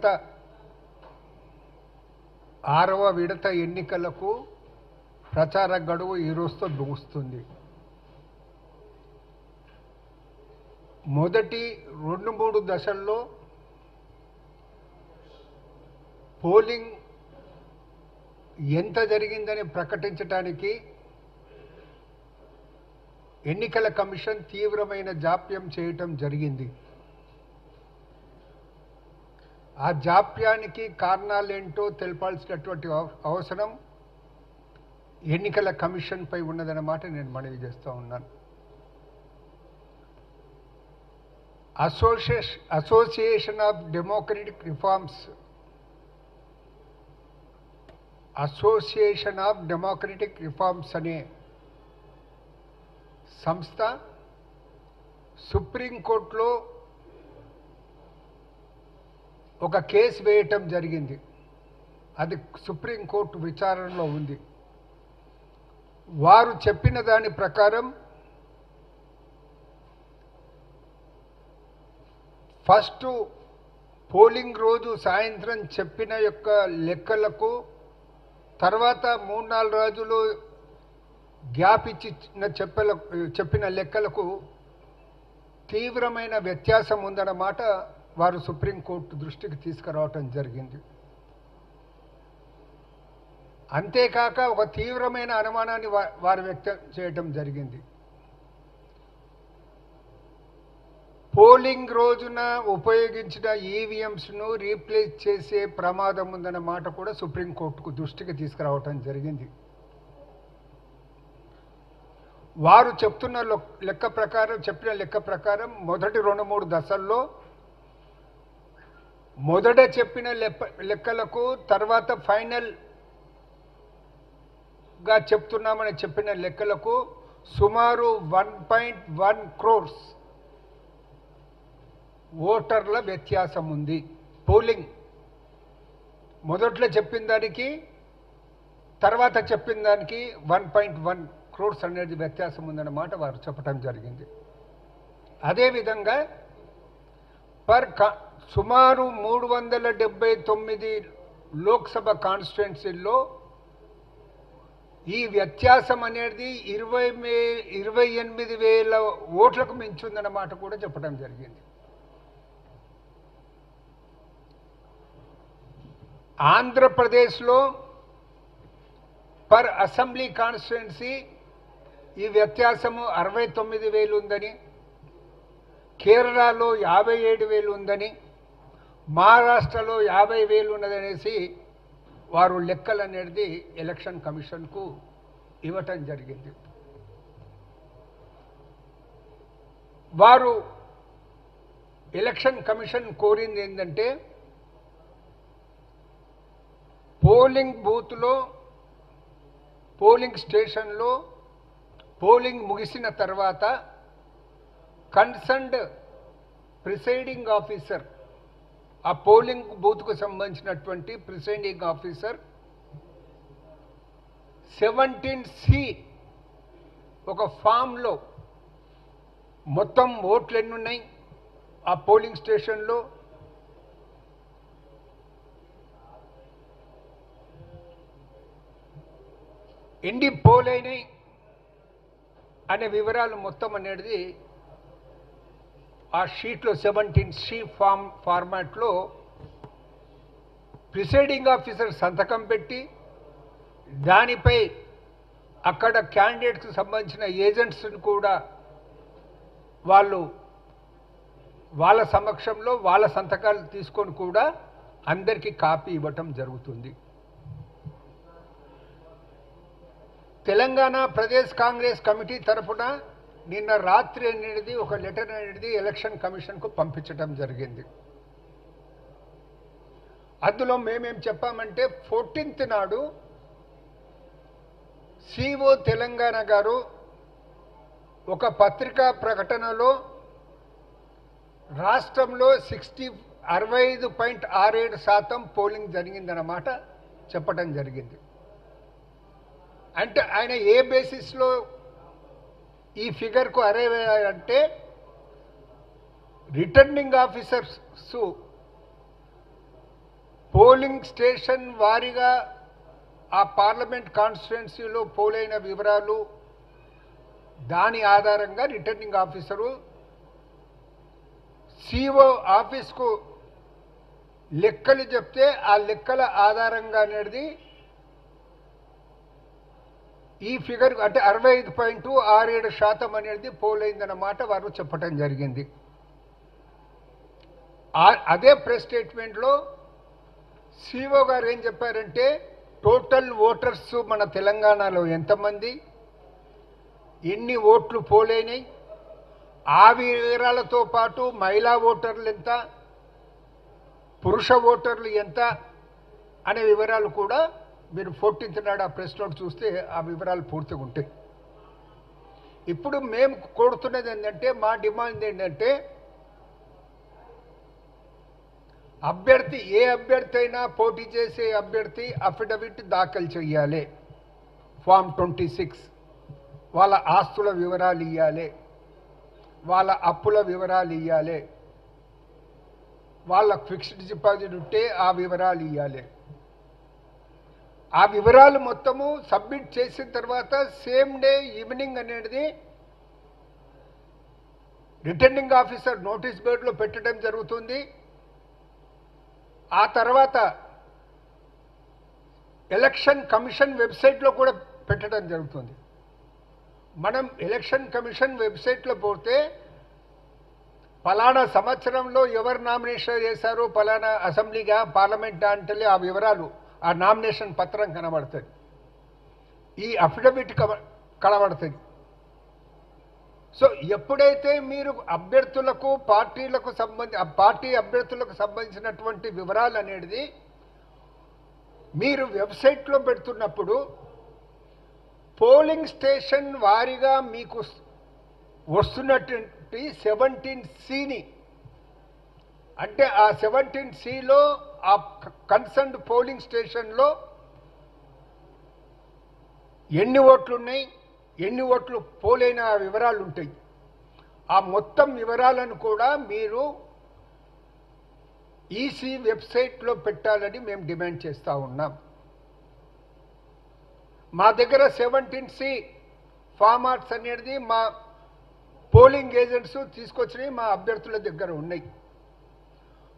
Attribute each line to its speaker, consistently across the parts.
Speaker 1: విడత ఆరవ విడత ఎన్నికలకు ప్రచార గడువు ఈ రోజుతో ముగుస్తుంది. మొదటి రెండు మూడు దశల్లో పోలింగ్ ఎంత జరిగిందని ప్రకటించడానికి ఎన్నికల కమిషన్ తీవ్రమైన జాప్యం చేయటం జరిగింది. ఆ జాప్యానికి కారణాలేంటో తెలపాల్సినటువంటి అవసరం ఎన్నికల కమిషన్పై ఉన్నదన్నమాట నేను మనవి చేస్తూ ఉన్నాను. Association association of democratic reforms association of democratic reforms అనే సంస్థ సుప్రీంకోర్టులో ఒక కేసు వేయటం జరిగింది. అది సుప్రీంకోర్టు విచారణలో ఉంది. వారు చెప్పిన దాని ప్రకారం ఫస్ట్ పోలింగ్ రోజు సాయంత్రం చెప్పిన యొక్క లెక్కలకు తర్వాత మూడు నాలుగు రోజులు గ్యాప్ ఇచ్చిన చెప్పల చెప్పిన లెక్కలకు తీవ్రమైన వ్యత్యాసం ఉందన్నమాట వారు సుప్రీంకోర్టు దృష్టికి తీసుకురావటం జరిగింది. అంతేకాక ఒక తీవ్రమైన అనుమానాన్ని వారు వ్యక్తం చేయటం జరిగింది. పోలింగ్ రోజున ఉపయోగించిన ఈవీఎంస్ను రీప్లేస్ చేసే ప్రమాదం ఉందన్న మాట కూడా సుప్రీంకోర్టుకు దృష్టికి తీసుకురావటం జరిగింది. వారు చెప్తున్న లెక్క ప్రకారం చెప్పిన లెక్క ప్రకారం మొదటి రెండు మూడు దశల్లో మొదట చెప్పిన లెక్కలకు తర్వాత ఫైనల్గా చెప్తున్నామని చెప్పిన లెక్కలకు సుమారు వన్ పాయింట్ వన్ క్రోర్స్ ఓటర్ల వ్యత్యాసం ఉంది. పోలింగ్. మొదట్లో చెప్పిన దానికి తర్వాత చెప్పిన దానికి వన్ పాయింట్ వన్ క్రోర్స్ అనేది వ్యత్యాసం ఉందన్నమాట వారు చెప్పడం జరిగింది. అదేవిధంగా పర్ కా సుమారు మూడు వందల డెబ్బై తొమ్మిది లోక్సభ కాన్స్టిట్యున్సీల్లో ఈ వ్యత్యాసం అనేది ఇరవై మే ఇరవై ఎనిమిది వేల ఓట్లకు మించుందన్నమాట కూడా చెప్పడం జరిగింది. ఆంధ్రప్రదేశ్లో పర్ అసెంబ్లీ కాన్స్టిట్యున్సీ ఈ వ్యత్యాసము అరవై తొమ్మిది వేలు ఉందని కేరళలో యాభై ఏడు వేలు ఉందని మహారాష్ట్రలో యాభై వేలు ఉన్నదనేసి వారు లెక్కలు అనేది ఎలక్షన్ కమిషన్కు ఇవ్వటం జరిగింది. వారు ఎలక్షన్ కమిషన్ కోరింది ఏంటంటే పోలింగ్ బూత్లో పోలింగ్ స్టేషన్లో పోలింగ్ ముగిసిన తర్వాత కన్సర్న్డ్ ప్రిసైడింగ్ ఆఫీసర్ ఆ పోలింగ్ బూత్కు సంబంధించినటువంటి ప్రిసైడింగ్ ఆఫీసర్ సెవెంటీన్ సి ఒక ఫామ్లో మొత్తం ఓట్లు ఎన్ని ఉన్నాయి ఆ పోలింగ్ స్టేషన్లో. ఎన్ని పోలైనాయి అనే వివరాలు మొత్తం అనేది ఆ షీట్లో సెవెంటీన్ షీ ఫామ్ ఫార్మాట్లో ప్రిసైడింగ్ ఆఫీసర్ సంతకం పెట్టి దానిపై అక్కడ క్యాండిడేట్కి సంబంధించిన ఏజెంట్స్ని కూడా వాళ్ళు వాళ్ళ సమక్షంలో వాళ్ళ సంతకాలు తీసుకొని కూడా అందరికీ కాపీ ఇవ్వటం జరుగుతుంది. తెలంగాణ ప్రదేశ్ కాంగ్రెస్ కమిటీ తరఫున నిన్న రాత్రి అనేది ఒక లెటర్ అనేది ఎలక్షన్ కమిషన్కు పంపించడం జరిగింది. అందులో మేమేం చెప్పామంటే ఫోర్టీన్త్ నాడు సిఓ తెలంగాణ గారు ఒక పత్రికా ప్రకటనలో రాష్ట్రంలో సిక్స్టీ అరవై ఐదు పాయింట్ ఆరేడు శాతం పోలింగ్ జరిగిందన్నమాట చెప్పడం జరిగింది. అంటే ఆయన ఏ బేసిస్లో ఈ ఫిగర్కు అరే అంటే రిటర్నింగ్ ఆఫీసర్స్ పోలింగ్ స్టేషన్ వారీగా ఆ పార్లమెంట్ కాన్స్టిట్యున్సీలో పోలైన వివరాలు దాని ఆధారంగా రిటర్నింగ్ ఆఫీసరు సిఓ ఆఫీస్కు లెక్కలు చెప్తే ఆ లెక్కల ఆధారంగా అనేది ఈ ఫిగర్ అంటే అరవై ఐదు పాయింట్ ఆరు ఏడు శాతం అనేది పోలైందన్నమాట వారు చెప్పటం జరిగింది. అదే ప్రెస్ స్టేట్మెంట్లో సిఓ గారు ఏం చెప్పారంటే టోటల్ ఓటర్స్ మన తెలంగాణలో ఎంతమంది? ఎన్ని ఓట్లు పోలేనాయి? ఆ వివరాలతో పాటు మహిళా ఓటర్లు ఎంత? పురుష ఓటర్లు ఎంత? అనే వివరాలు కూడా మీరు ఫోర్టీన్త్ నాడు ఆ ప్రెస్ నోట్ చూస్తే ఆ వివరాలు పూర్తిగా ఉంటాయి. ఇప్పుడు మేము కోరుతున్నది ఏంటంటే మా డిమాండ్ ఏంటంటే అభ్యర్థి ఏ అభ్యర్థి అయినా పోటీ చేసే అభ్యర్థి అఫిడవిట్ దాఖలు చేయాలి. Form twenty six. వాళ్ళ ఆస్తుల వివరాలు ఇవ్వాలి వాళ్ళ అప్పుల వివరాలు ఇవ్వాలి వాళ్ళ ఫిక్స్డ్ డిపాజిట్ ఉంటే ఆ వివరాలు ఇవ్వాలి ఆ వివరాలు మొత్తము సబ్మిట్ చేసిన తర్వాత సేమ్ డే ఈవినింగ్ అనేది రిటర్నింగ్ ఆఫీసర్ నోటీస్ బోర్డులో పెట్టడం జరుగుతుంది. ఆ తర్వాత ఎలక్షన్ కమిషన్ వెబ్సైట్లో కూడా పెట్టడం జరుగుతుంది. మనం ఎలక్షన్ కమిషన్ వెబ్సైట్లో పోతే పలానా సంవత్సరంలో ఎవరు నామినేషన్ చేశారు పలానా అసెంబ్లీగా పార్లమెంట్ అంటే ఆ వివరాలు ఆ నామినేషన్ పత్రం కనబడుతుంది. ఈ అఫిడవిట్ కవ- కనబడుతుంది. సో ఎప్పుడైతే మీరు అభ్యర్థులకు పార్టీలకు సంబంధి ఆ పార్టీ అభ్యర్థులకు సంబంధించినటువంటి వివరాలు అనేది మీరు వెబ్సైట్లో పెడుతున్నప్పుడు పోలింగ్ స్టేషన్ వారీగా మీకు వస్తున్నటువంటి సెవెంటీన్ సిని అంటే ఆ సెవెంటీన్ సిలో ఆ కన్సర్న్డ్ పోలింగ్ స్టేషన్లో ఎన్ని ఓట్లున్నాయి ఎన్ని ఓట్లు పోలైన వివరాలు ఉంటాయి ఆ మొత్తం వివరాలను కూడా మీరు ఈసీ వెబ్సైట్లో పెట్టాలని మేము డిమాండ్ చేస్తూ ఉన్నాం. మా దగ్గర సెవెంటీన్ సి ఫార్మాట్స్ అనేది మా పోలింగ్ ఏజెంట్స్ తీసుకొచ్చినవి మా అభ్యర్థుల దగ్గర ఉన్నాయి.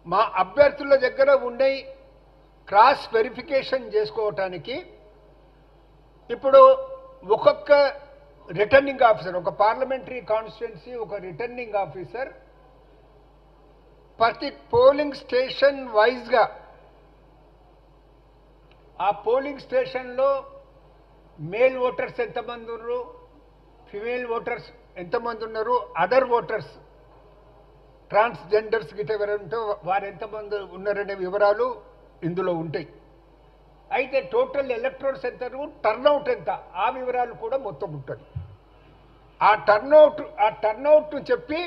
Speaker 1: మా అభ్యర్థుల దగ్గర ఉన్నాయి క్రాస్ వెరిఫికేషన్ చేసుకోవటానికి ఇప్పుడు ఒక్కొక్క రిటర్నింగ్ ఆఫీసర్ ఒక పార్లమెంటరీ కాన్స్టిట్యున్సీ ఒక రిటర్నింగ్ ఆఫీసర్ ప్రతి పోలింగ్ స్టేషన్ వైజ్గా ఆ పోలింగ్ స్టేషన్లో మేల్ ఓటర్స్ ఎంతమంది ఉన్నారు ఫిమేల్ ఓటర్స్ ఎంతమంది ఉన్నారు అదర్ ఓటర్స్ ట్రాన్స్జెండర్స్ గిట్ట ఎవరంటే వారు ఎంతమంది ఉన్నారనే వివరాలు ఇందులో ఉంటాయి. అయితే టోటల్ ఎలక్ట్రాన్స్ ఎంత టర్న్అవుట్ ఎంత? ఆ వివరాలు కూడా మొత్తం ఉంటుంది. ఆ టర్న్అవుట్ ఆ టర్న్అవుట్ చెప్పి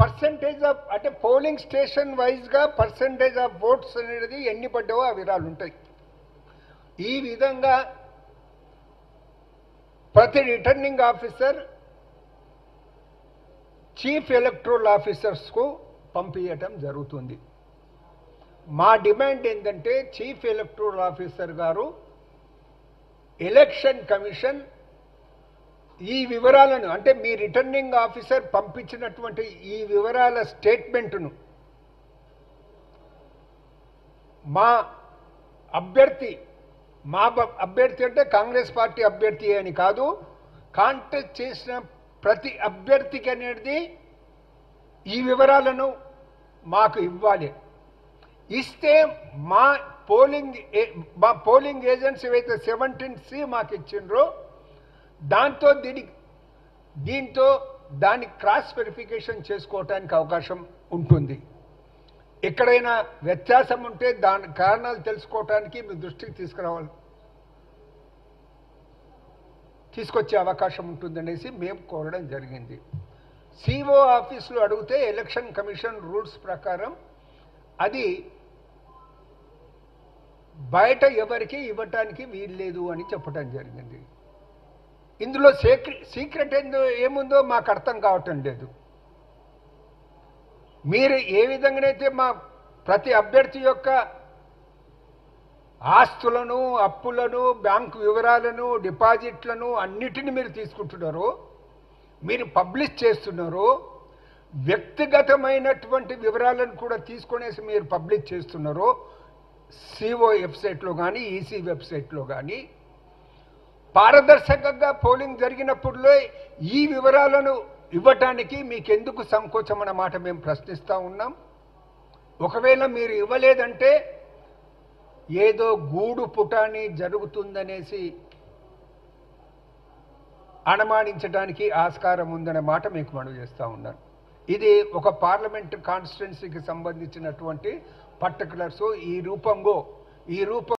Speaker 1: పర్సంటేజ్ ఆఫ్ అంటే పోలింగ్ స్టేషన్ వైజ్గా పర్సంటేజ్ ఆఫ్ ఓట్స్ అనేది ఎన్ని పడ్డావో ఆ వివరాలు ఉంటాయి. ఈ విధంగా ప్రతి రిటర్నింగ్ ఆఫీసర్ చీఫ్ ఎలక్ట్రల్ ఆఫీసర్స్కు పంపించటం జరుగుతుంది. మా డిమాండ్ ఏంటంటే చీఫ్ ఎలక్ట్రల్ ఆఫీసర్ గారు ఎలక్షన్ కమిషన్ ఈ వివరాలను అంటే మీ రిటర్నింగ్ ఆఫీసర్ పంపించినటువంటి ఈ వివరాల స్టేట్మెంట్ను మా అభ్యర్థి మా అభ్యర్థి అంటే కాంగ్రెస్ పార్టీ అభ్యర్థి అని కాదు కాంటెస్ట్ చేసిన ప్రతి అభ్యర్థికి అనేది ఈ వివరాలను మాకు ఇవ్వాలి. ఇస్తే మా పోలింగ్ ఏ- మా పోలింగ్ ఏజెంట్స్ ఏవైతే సెవెంటీన్ సి మాకు ఇచ్చిండ్రో. దాంతో దీని దీంతో దాన్ని క్రాస్ వెరిఫికేషన్ చేసుకోవటానికి అవకాశం ఉంటుంది. ఎక్కడైనా వ్యత్యాసం ఉంటే దాని కారణాలు తెలుసుకోవటానికి మీ దృష్టికి తీసుకురావాలి. తీసుకొచ్చే అవకాశం ఉంటుందనేసి మేము కోరడం జరిగింది. సిఓ ఆఫీసులో అడిగితే ఎలక్షన్ కమిషన్ రూల్స్ ప్రకారం అది బయట ఎవరికి ఇవ్వటానికి వీల్లేదు అని చెప్పడం జరిగింది. ఇందులో సీక్రెట్ సీక్రెట్ ఏందో ఏముందో మాకు అర్థం కావటం లేదు. మీరు ఏ విధంగానైతే మా ప్రతి అభ్యర్థి యొక్క ఆస్తులను అప్పులను బ్యాంకు వివరాలను డిపాజిట్లను అన్నిటిని మీరు తీసుకుంటున్నారు. మీరు పబ్లిష్ చేస్తున్నారు. వ్యక్తిగతమైనటువంటి వివరాలను కూడా తీసుకొనేసి మీరు పబ్లిష్ చేస్తున్నారు. సిఓ వెబ్సైట్లో కానీ ఈసీ వెబ్సైట్లో కానీ పారదర్శకంగా పోలింగ్ జరిగినప్పుడులో ఈ వివరాలను ఇవ్వటానికి మీకెందుకు సంకోచం అన్న మాట మేము ప్రశ్నిస్తూ ఉన్నాం. ఒకవేళ మీరు ఇవ్వలేదంటే ఏదో గూడు పుటాని జరుగుతుందనేసి అనుమానించడానికి ఆస్కారం ఉందనే మాట మీకు మనవి చేస్తూ ఉన్నాను. ఇది ఒక పార్లమెంట్ కాన్స్టిట్యున్సీకి సంబంధించినటువంటి పర్టికులర్స్ ఈ రూపంలో ఈ రూపం